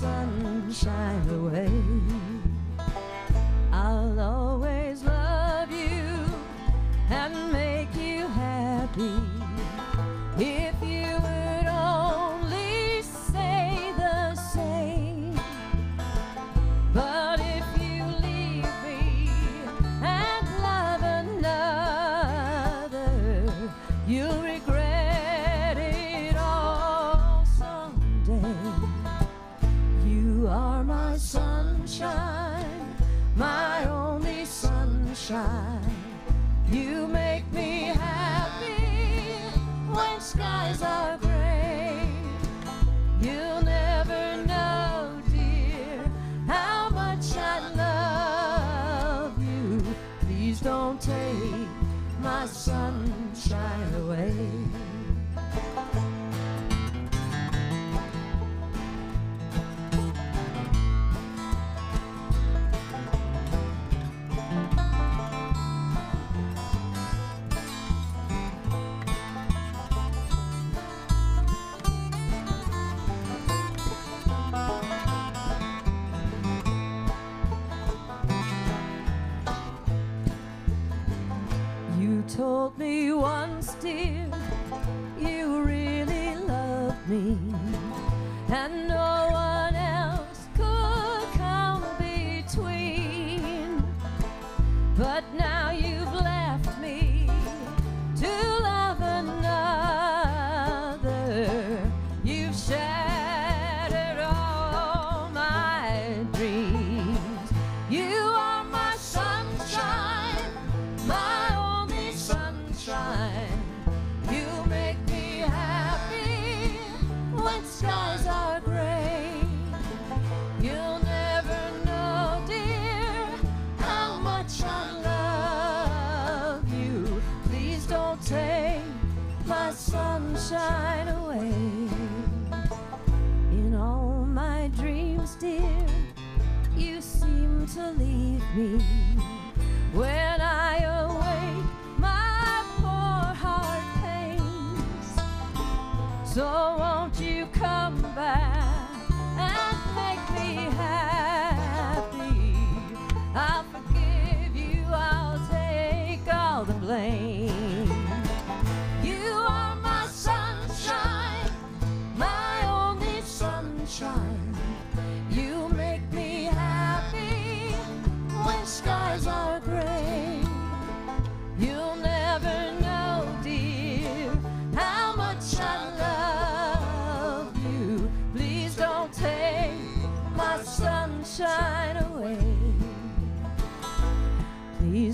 sunshine away.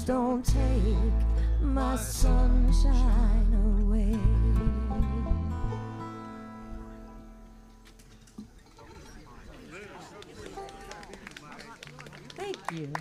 Don't take my sunshine away. Thank you.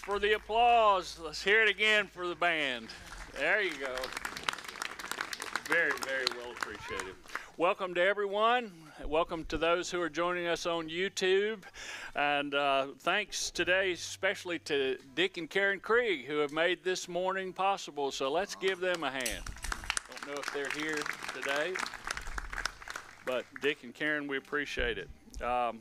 For the applause. Let's hear it again for the band. There you go. Very, very well appreciated. Welcome to everyone. Welcome to those who are joining us on YouTube. And uh, thanks today, especially to Dick and Karen Krieg, who have made this morning possible. So let's give them a hand. Don't know if they're here today, but Dick and Karen, we appreciate it. Um,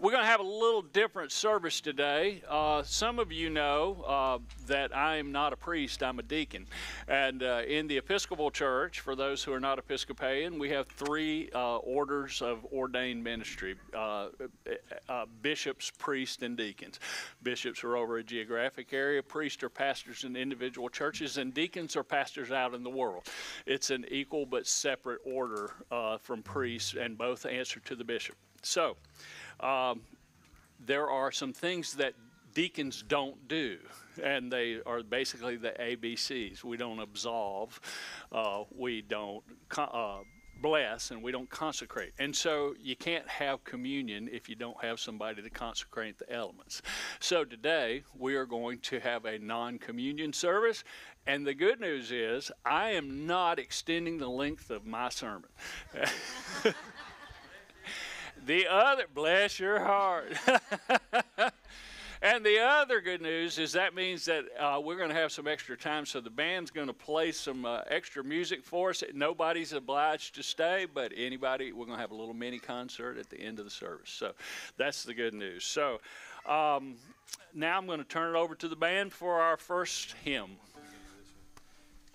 we're going to have a little different service today. Uh, some of you know uh, that I am not a priest, I'm a deacon. And uh, in the Episcopal Church, for those who are not Episcopalian, we have three uh, orders of ordained ministry uh, uh, bishops, priests, and deacons. Bishops are over a geographic area, priests are pastors in individual churches, and deacons are pastors out in the world. It's an equal but separate order from priests, and both answer to the bishop. So, um, there are some things that deacons don't do, and they are basically the ABCs. We don't absolve, uh, we don't uh, bless, and we don't consecrate. And so you can't have communion if you don't have somebody to consecrate the elements. So today we are going to have a non communion service. And the good news is, I am not extending the length of my sermon. The other, bless your heart. and the other good news is that means that uh, we're going to have some extra time. So the band's going to play some uh, extra music for us. Nobody's obliged to stay, but anybody, we're going to have a little mini concert at the end of the service. So that's the good news. So um, now I'm going to turn it over to the band for our first hymn.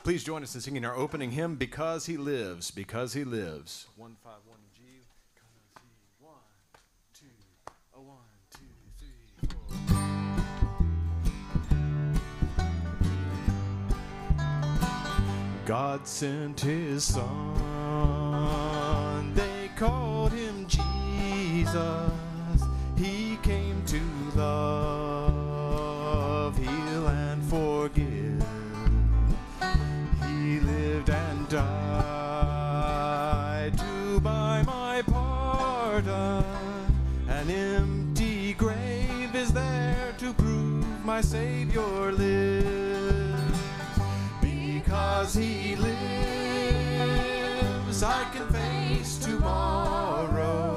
Please join us in singing our opening hymn, Because He Lives, Because He Lives. One five one God sent His Son, they called Him Jesus. He came to love, heal, and forgive. He lived and died to buy my pardon. An empty grave is there to prove my Savior lives. Because He lives, I can face tomorrow.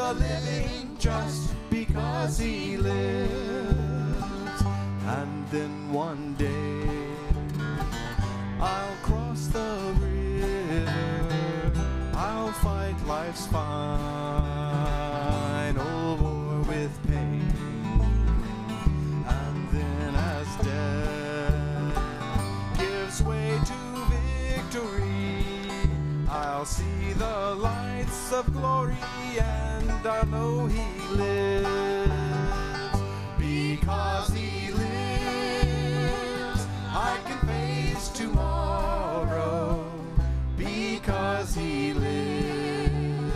The living just because he lives. And then one day I'll cross the river. I'll fight life's fine over with pain. And then as death gives way to victory, I'll see the lights of glory and I'll know he lives. Because he lives, I can face tomorrow. Because he lives,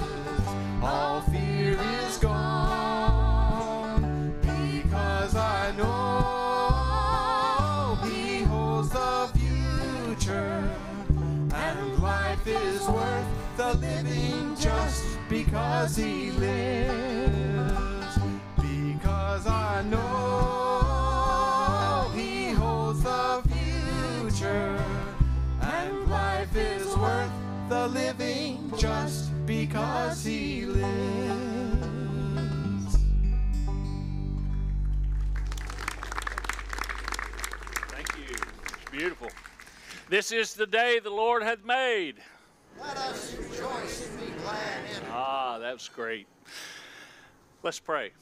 all fear is gone. Because I know he holds the future. And life is worth the living just because he lives. Because I know he holds the future. And life is worth the living just because he lives. Thank you. It's beautiful. This is the day the Lord hath made. Let us rejoice and be glad that's great. Let's pray.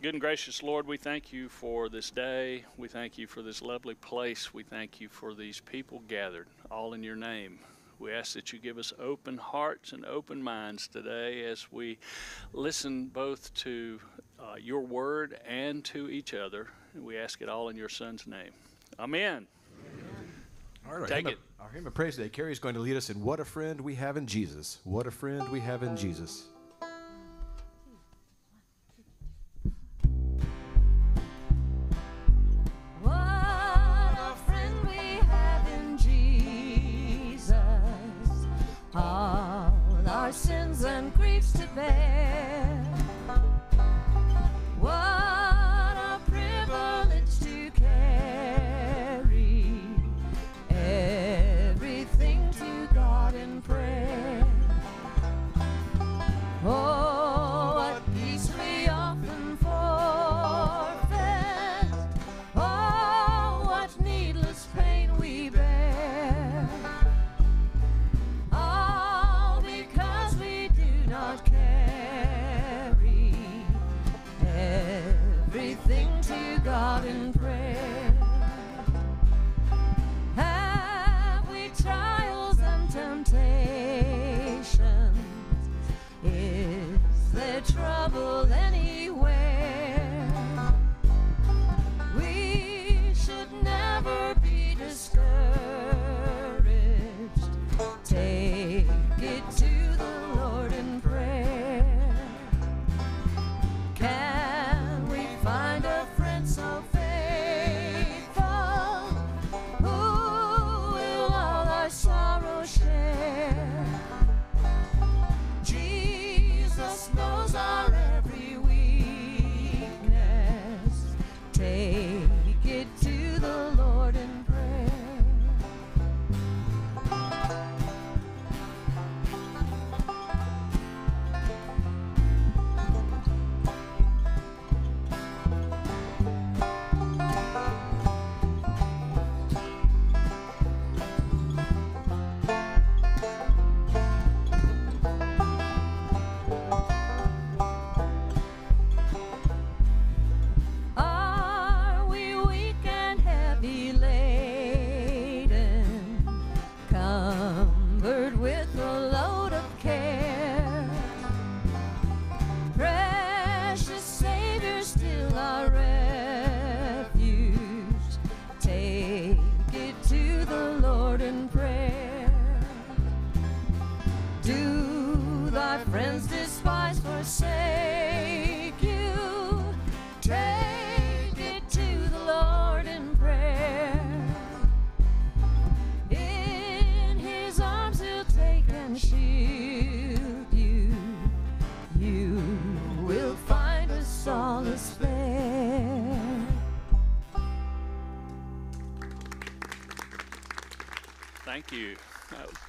Good and gracious Lord, we thank you for this day. We thank you for this lovely place. We thank you for these people gathered, all in your name. We ask that you give us open hearts and open minds today as we listen both to uh, your word and to each other. We ask it all in your son's name. Amen. All right, our Take hymn, it. Our hymn of praise today, Carrie's going to lead us in What a Friend We Have in Jesus. What a Friend We Have in Jesus. What a friend we have in Jesus. All our sins and griefs to bear.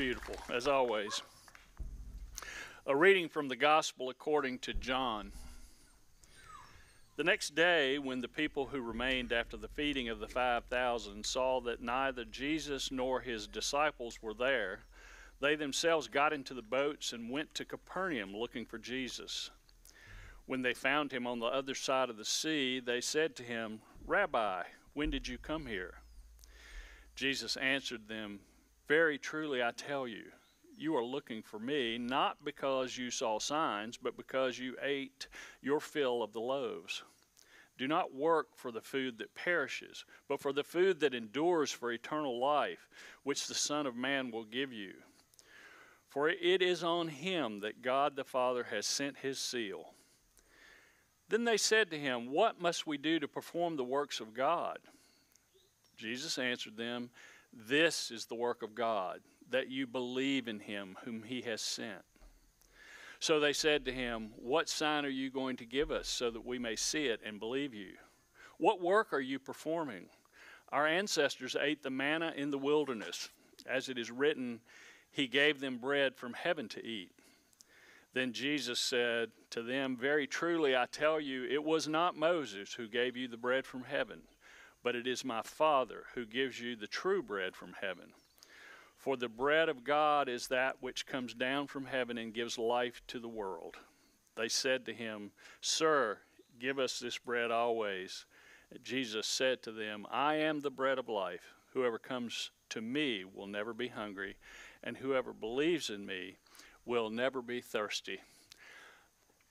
Beautiful, as always. A reading from the Gospel according to John. The next day, when the people who remained after the feeding of the 5,000 saw that neither Jesus nor his disciples were there, they themselves got into the boats and went to Capernaum looking for Jesus. When they found him on the other side of the sea, they said to him, Rabbi, when did you come here? Jesus answered them, Very truly I tell you, you are looking for me, not because you saw signs, but because you ate your fill of the loaves. Do not work for the food that perishes, but for the food that endures for eternal life, which the Son of Man will give you. For it is on him that God the Father has sent his seal. Then they said to him, What must we do to perform the works of God? Jesus answered them, This is the work of God, that you believe in him whom he has sent. So they said to him, What sign are you going to give us so that we may see it and believe you? What work are you performing? Our ancestors ate the manna in the wilderness. As it is written, He gave them bread from heaven to eat. Then Jesus said to them, Very truly I tell you, it was not Moses who gave you the bread from heaven, but it is my Father who gives you the true bread from heaven. For the bread of God is that which comes down from heaven and gives life to the world. They said to him, Sir, give us this bread always. Jesus said to them, I am the bread of life. Whoever comes to me will never be hungry, and whoever believes in me will never be thirsty.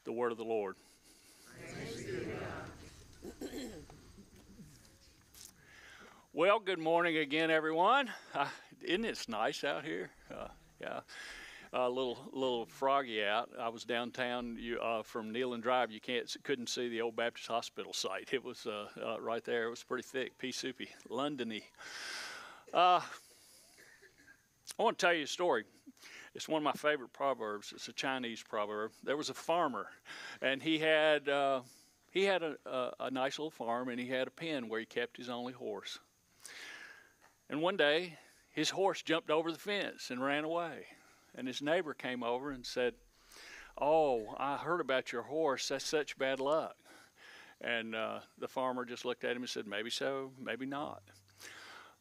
The word of the Lord. Well, good morning again, everyone. Uh, isn't it nice out here? Uh, yeah, a little little froggy out. I was downtown you, uh, from Neyland Drive. You can't couldn't see the old Baptist Hospital site. It was uh, uh, right there. It was pretty thick, pea soupy, Londony. Uh, I want to tell you a story. It's one of my favorite proverbs. It's a Chinese proverb. There was a farmer, and he had uh, he had a, a, a nice little farm, and he had a pen where he kept his only horse. And one day, his horse jumped over the fence and ran away. And his neighbor came over and said, "Oh, I heard about your horse. That's such bad luck." And uh, the farmer just looked at him and said, "Maybe so, maybe not."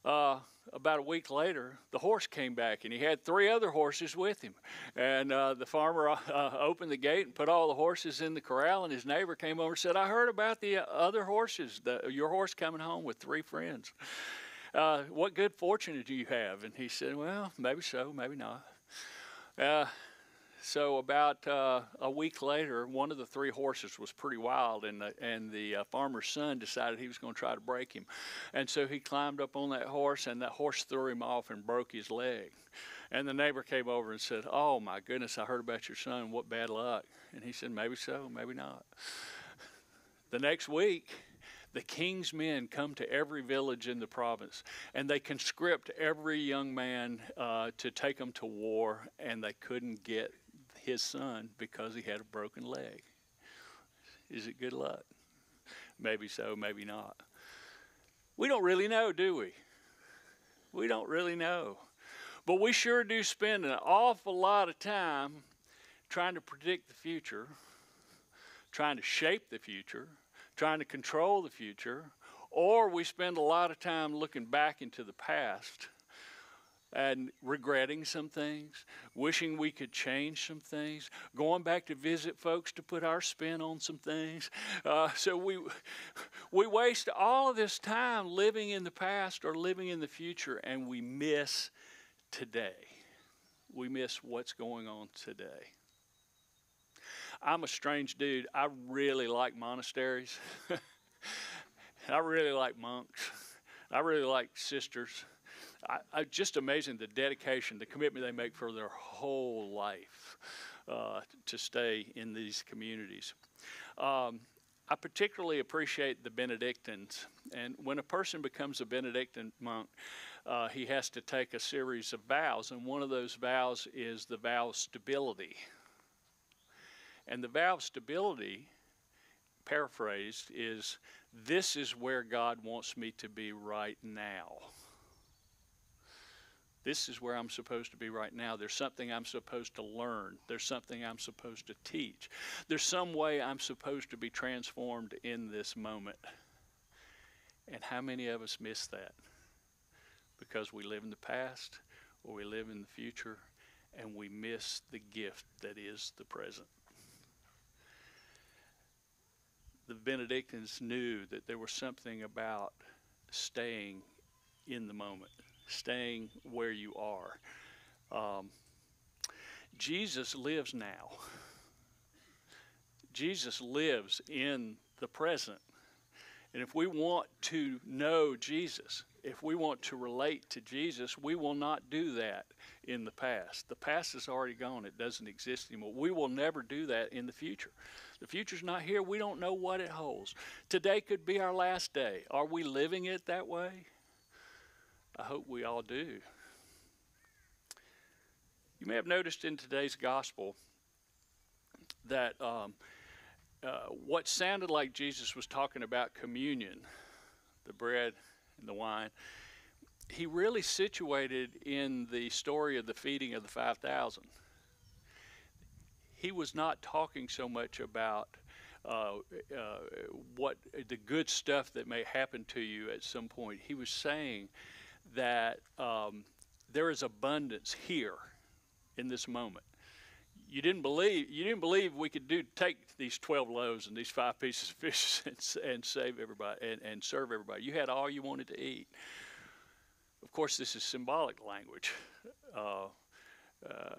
Uh, about a week later, the horse came back, and he had three other horses with him. And uh, the farmer uh, opened the gate and put all the horses in the corral. And his neighbor came over and said, "I heard about the other horses. The, your horse coming home with three friends. Uh, what good fortune do you have?" And he said, "Well, maybe so, maybe not." Uh, so about uh, a week later, one of the three horses was pretty wild, and the, and the uh, farmer's son decided he was going to try to break him, and so he climbed up on that horse, and that horse threw him off and broke his leg. And the neighbor came over and said, "Oh my goodness, I heard about your son. What bad luck!" And he said, "Maybe so, maybe not." The next week, the king's men come to every village in the province and they conscript every young man uh, to take them to war, and they couldn't get his son because he had a broken leg. Is it good luck? Maybe so, maybe not. We don't really know, do we? We don't really know. But we sure do spend an awful lot of time trying to predict the future, trying to shape the future, trying to control the future, or we spend a lot of time looking back into the past and regretting some things, wishing we could change some things, going back to visit folks to put our spin on some things. Uh, so we we waste all of this time living in the past or living in the future, and we miss today. We miss what's going on today. I'm a strange dude. I really like monasteries. I really like monks. I really like sisters. I, I, just amazing the dedication, the commitment they make for their whole life uh, to stay in these communities. Um, I particularly appreciate the Benedictines. And when a person becomes a Benedictine monk, uh, he has to take a series of vows. And one of those vows is the vow of stability. And the vow of stability, paraphrased, is this is where God wants me to be right now. This is where I'm supposed to be right now. There's something I'm supposed to learn. There's something I'm supposed to teach. There's some way I'm supposed to be transformed in this moment. And how many of us miss that? Because we live in the past or we live in the future and we miss the gift that is the present. The Benedictines knew that there was something about staying in the moment, staying where you are. Um, Jesus lives now. Jesus lives in the present. And if we want to know Jesus, if we want to relate to Jesus, we will not do that in the past. The past is already gone, it doesn't exist anymore. We will never do that in the future. The future's not here, we don't know what it holds. Today could be our last day. Are we living it that way? I hope we all do. You may have noticed in today's gospel that um, uh, what sounded like Jesus was talking about communion, the bread and the wine, he really situated in the story of the feeding of the 5,000. He was not talking so much about uh, uh, what the good stuff that may happen to you at some point. He was saying that um, there is abundance here in this moment you didn't believe you didn't believe we could do take these 12 loaves and these five pieces of fish and, and save everybody and, and serve everybody. You had all you wanted to eat. Of course this is symbolic language. Uh, uh,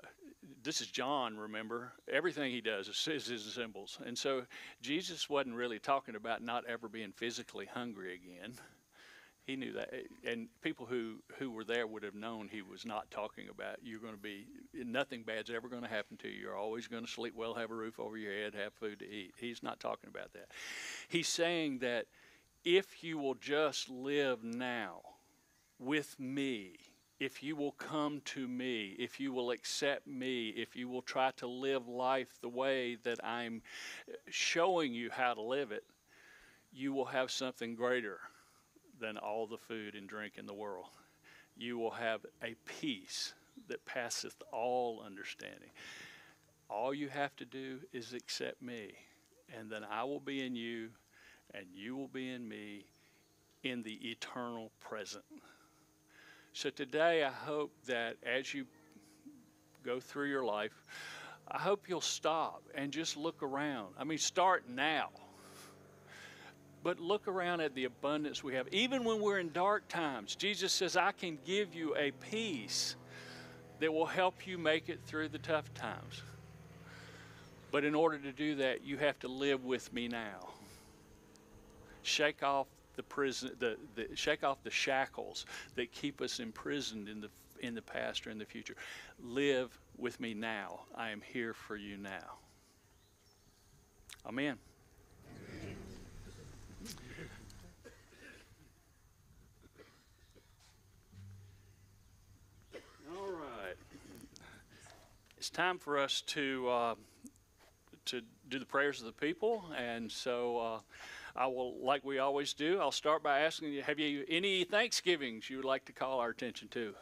this is john remember? Everything he does is, is is symbols. And so jesus wasn't really talking about not ever being physically hungry again he knew that. And people who who were there would have known he was not talking about you're going to be nothing bad's ever going to happen to you. You're always going to sleep well have a roof over your head have food to eat. He's not talking about that. He's saying that if you will just live now with me if you will come to me if you will accept me if you will try to live life the way that i'm showing you how to live it you will have something greater than all the food and drink in the world. You will have a peace that passeth all understanding. All you have to do is accept me, and then I will be in you, and you will be in me in the eternal present. So today, I hope that as you go through your life, I hope you'll stop and just look around. I mean, start now but look around at the abundance we have. Even when we're in dark times, Jesus says, I can give you a peace that will help you make it through the tough times. But in order to do that, you have to live with me now. Shake off the prison, the, the shake off the shackles that keep us imprisoned in the in the past or in the future. Live with me now. I am here for you now. Amen. All right. It's time for us to uh, to do the prayers of the people, and so uh, I will, like we always do, I'll start by asking you: Have you any Thanksgivings you would like to call our attention to?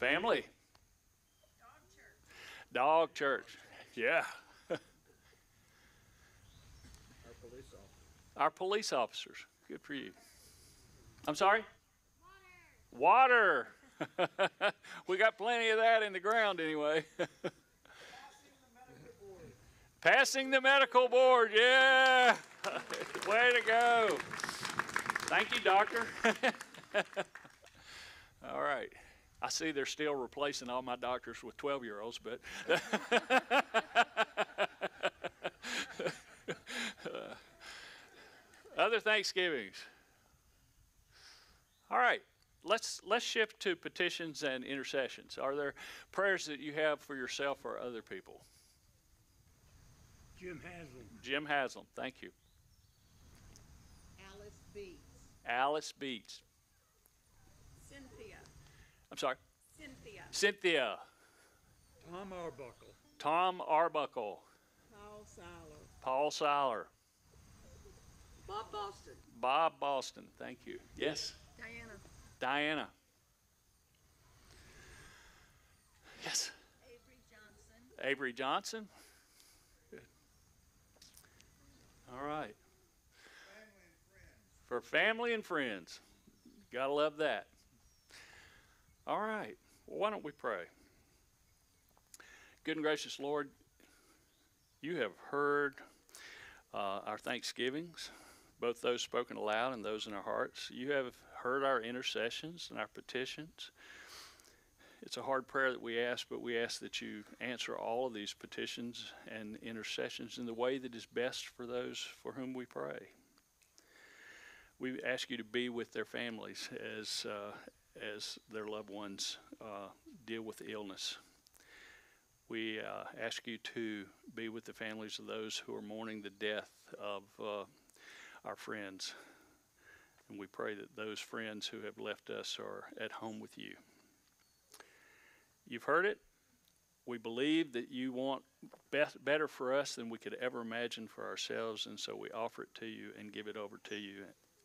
Family. Dog church. Dog church. Yeah. Our police officers. Good for you. I'm sorry? Water. we got plenty of that in the ground anyway. Passing the medical board. Yeah. Way to go. Thank you, doctor. all right. I see they're still replacing all my doctors with 12 year olds, but. Uh, other Thanksgivings. All right, let's let's shift to petitions and intercessions. Are there prayers that you have for yourself or other people? Jim Haslam. Jim Haslam, thank you. Alice Beats. Alice Beats. Cynthia. I'm sorry. Cynthia. Cynthia. Tom Arbuckle. Tom Arbuckle. Paul Siler. Paul Siler. Bob Boston. Bob Boston, thank you. Yes. Diana. Diana. Yes. Avery Johnson. Avery Johnson. Good. All right. For family and friends. Gotta love that. All right. Well, why don't we pray? Good and gracious Lord, you have heard uh, our thanksgivings, both those spoken aloud and those in our hearts. You have heard our intercessions and our petitions. It's a hard prayer that we ask, but we ask that you answer all of these petitions and intercessions in the way that is best for those for whom we pray. We ask you to be with their families as uh, as their loved ones uh, deal with illness. We uh, ask you to be with the families of those who are mourning the death of uh, our friends. And we pray that those friends who have left us are at home with you. You've heard it. We believe that you want best, better for us than we could ever imagine for ourselves, and so we offer it to you and give it over to you.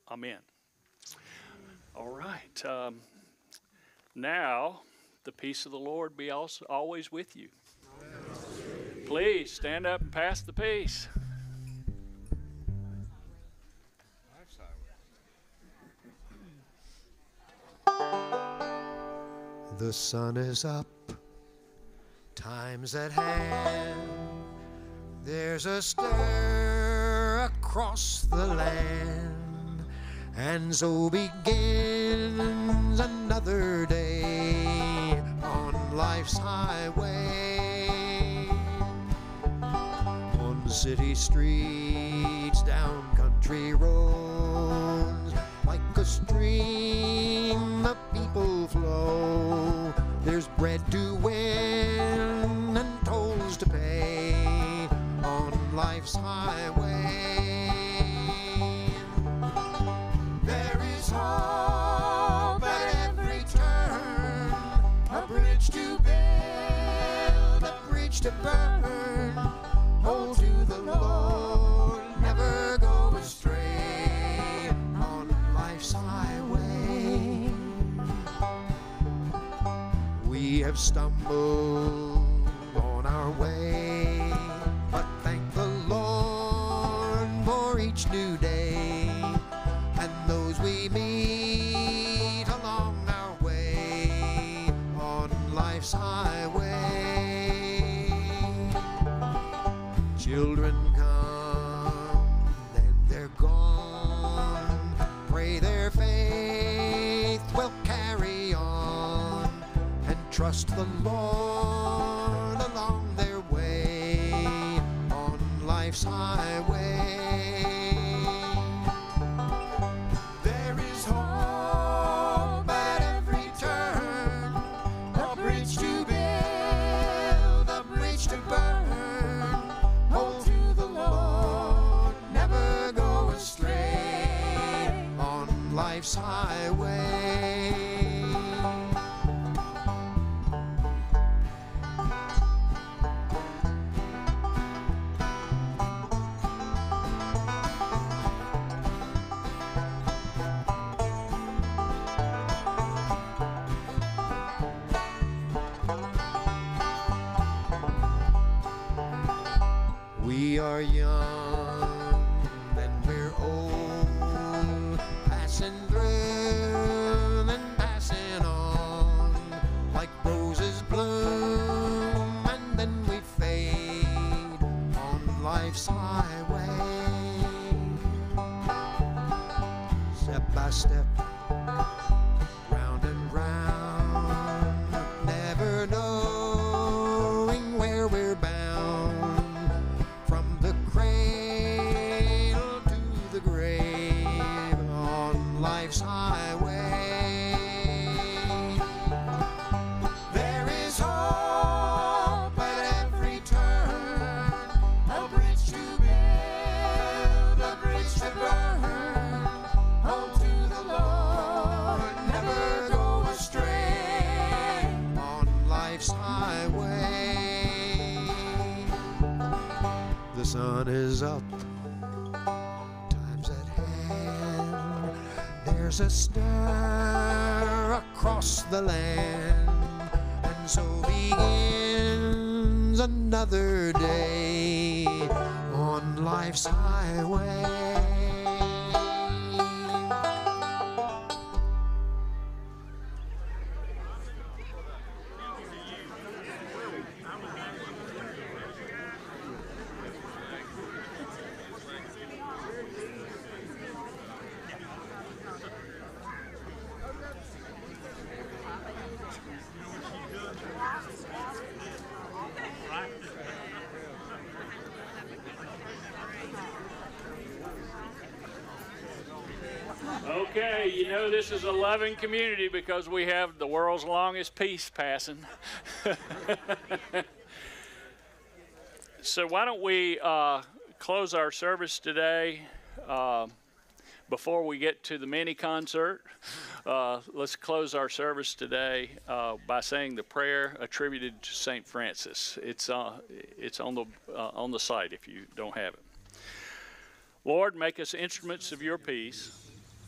Amen. All right. Um, now, the peace of the Lord be also always with you. Please stand up and pass the peace. The sun is up, time's at hand. There's a stir across the land, and so begins another day on life's highway. On city streets, down country roads, like a stream, There's bread to win and tolls to pay on life's highway. There is hope at every turn, a bridge to build, a bridge to burn. We Okay, you know this is a loving community because we have the world's longest peace passing. so why don't we uh, close our service today uh, before we get to the mini concert? Uh, let's close our service today uh, by saying the prayer attributed to Saint Francis. It's uh, it's on the uh, on the site if you don't have it. Lord, make us instruments of your peace.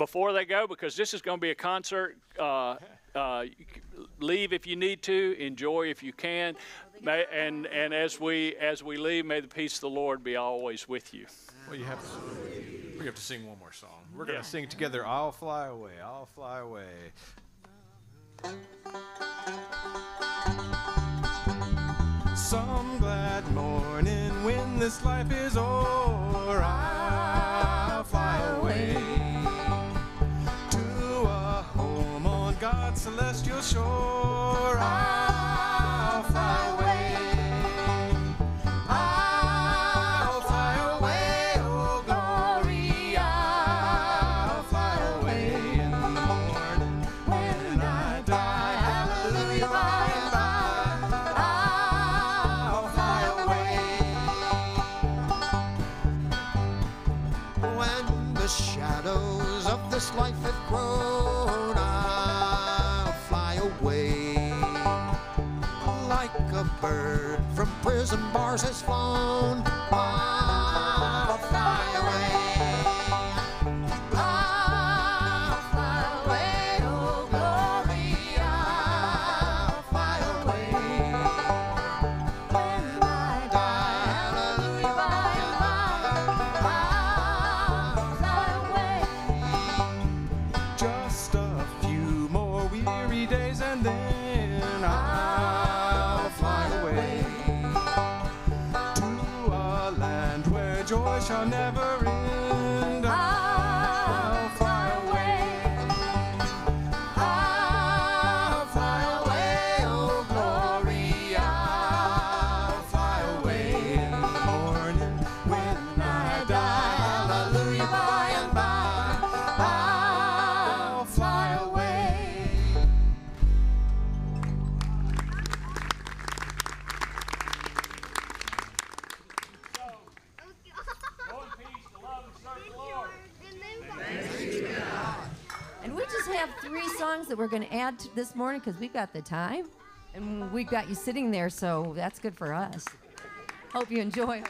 before they go because this is going to be a concert. Uh, uh, leave if you need to, enjoy if you can, may, and and as we as we leave, may the peace of the Lord be always with you. Well, you have to, we have to sing one more song. We're going to Yeah. sing together, I'll Fly Away, I'll Fly Away. Some glad morning when this life is o'er, I'll fly away to a home on God's celestial shore. I'll prison bars has flown, I'll joy shall never end. We're going to add this morning because we've got the time. And we've got you sitting there, so that's good for us. Hope you enjoy.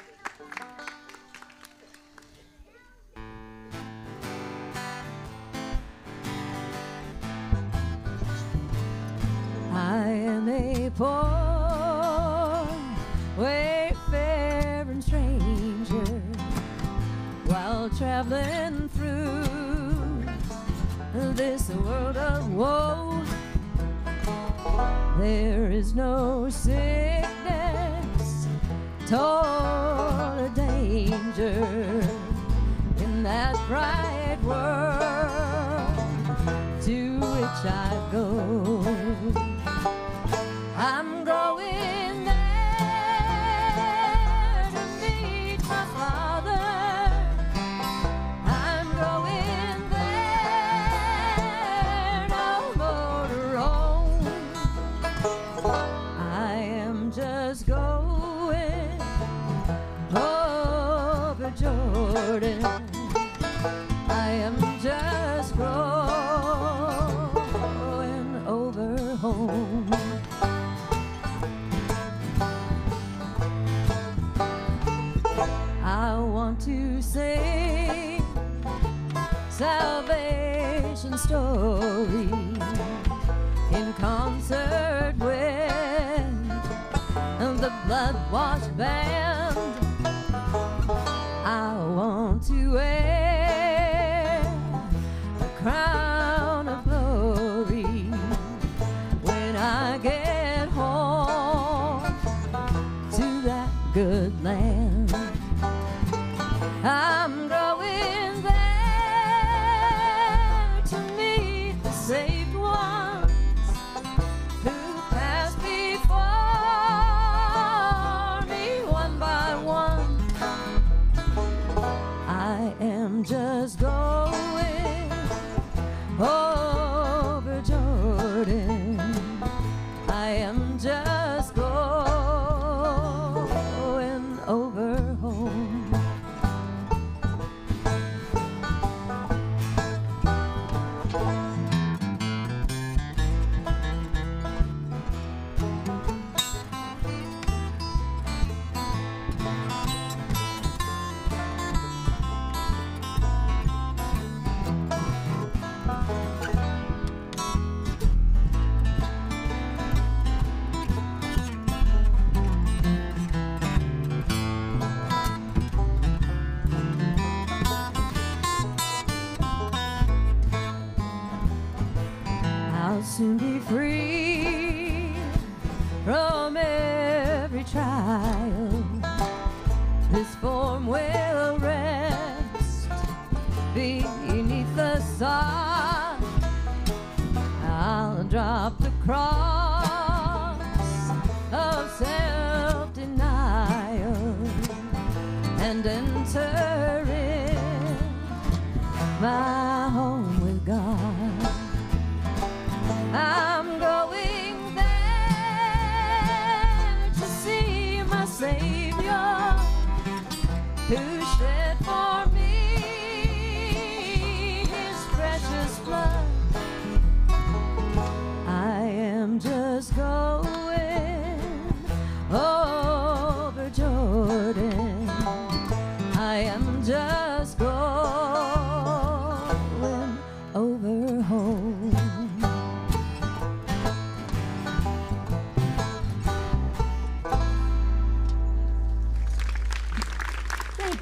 This world of woe. There is no sickness, toil, or danger in that bright world to which I go.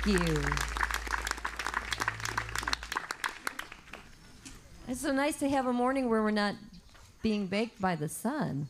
you. It's so nice to have a morning where we're not being baked by the sun.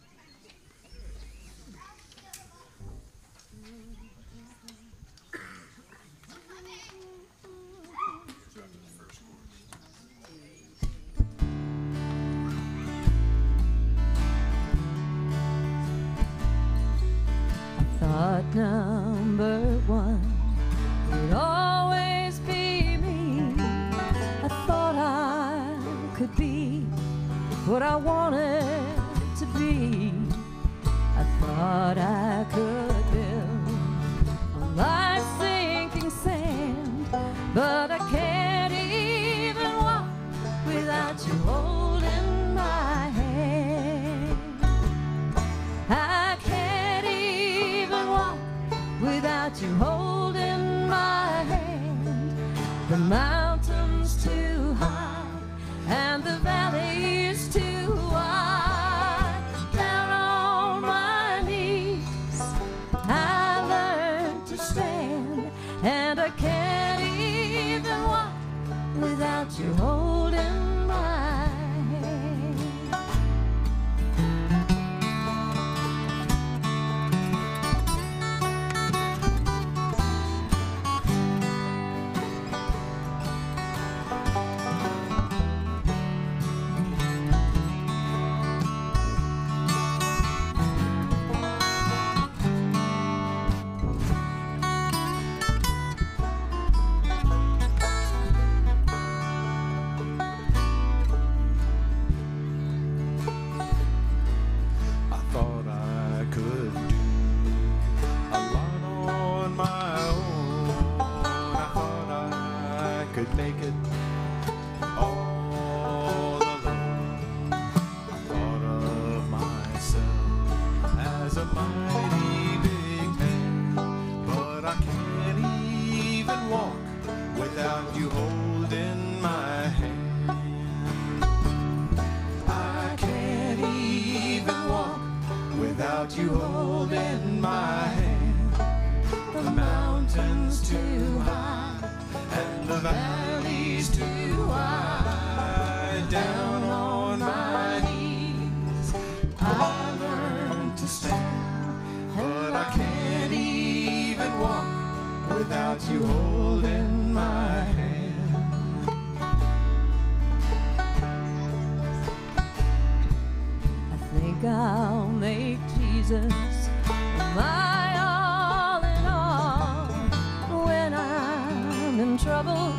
trouble,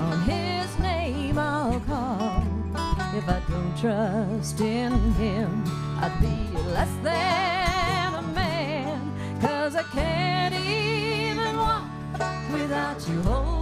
on his name I'll call. If I don't trust in him, I'd be less than a man. Cause I can't even walk without you holding.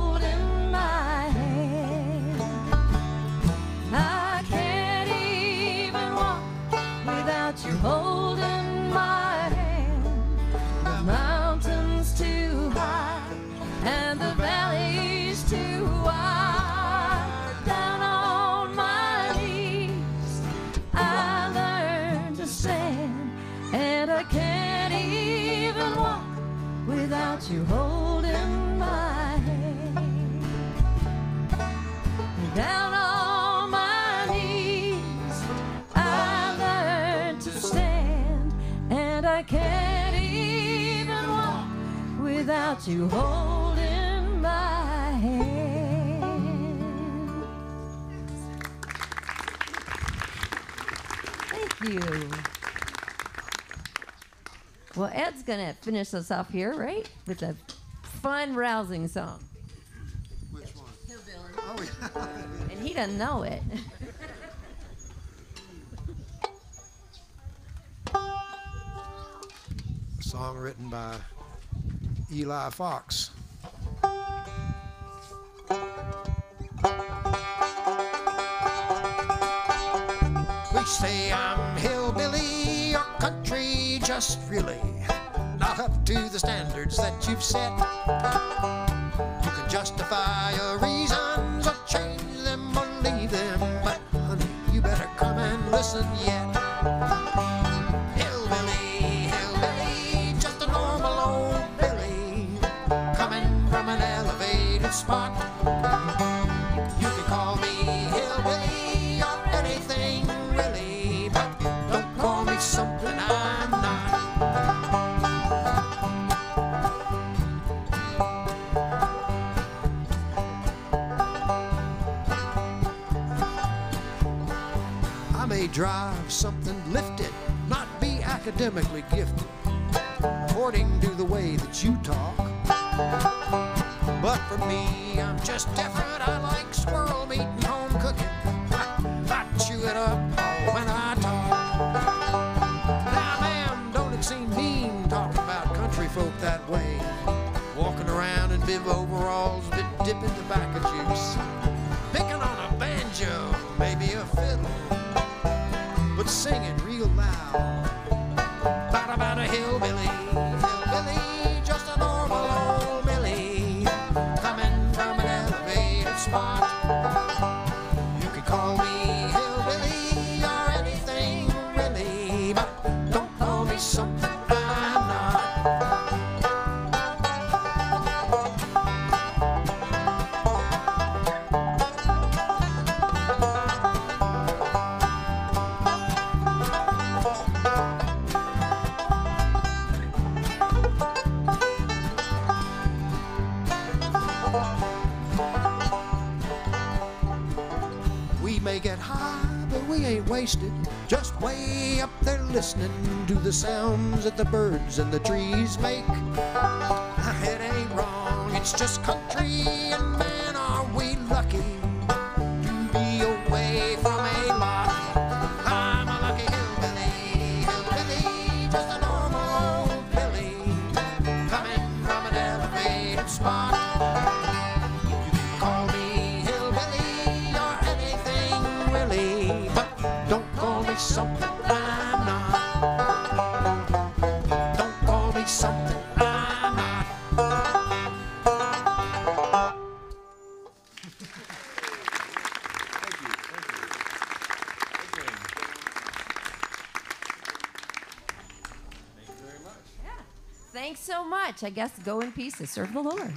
you hold in my hand. Thank you. Well, Ed's going to finish us off here, right? With a fun, rousing song. Which one? Hillbilly. Oh, yeah. and he doesn't know it. A song written by Eli Fox. We say I'm hillbilly, your country just really not up to the standards that you've set. You can justify your reasons or change them or leave them, but honey, you better come and listen, yeah. academically the bird. Much. I guess go in peace to serve the Lord.